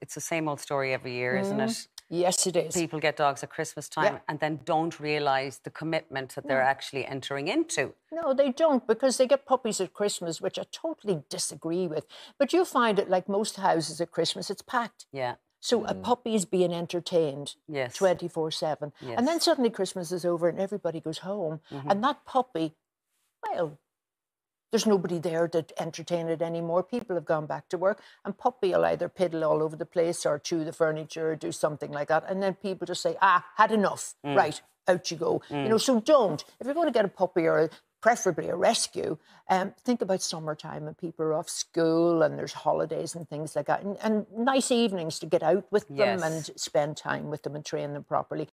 it's the same old story every year, isn't mm-hmm. it? Yes, it is. People get dogs at Christmas time Yeah. and then don't realise the commitment that they're mm. actually entering into. No, they don't because they get puppies at Christmas, which I totally disagree with. But you find it like most houses at Christmas, it's packed. Yeah. So a mm. puppy is being entertained Yes. 24 7. And then Mm-hmm. suddenly Christmas is over and everybody goes home. Mm-hmm. And that puppy, well, there's nobody there to entertain it anymore. People have gone back to work, and puppy will either piddle all over the place or chew the furniture or do something like that. And then people just say, ah, had enough. Mm. Right, out you go. You know, so don't. If you're going to get a puppy or a, preferably a rescue, um, think about summertime and people are off school and there's holidays and things like that. And, and nice evenings to get out with them Yes. and spend time with them and train them properly.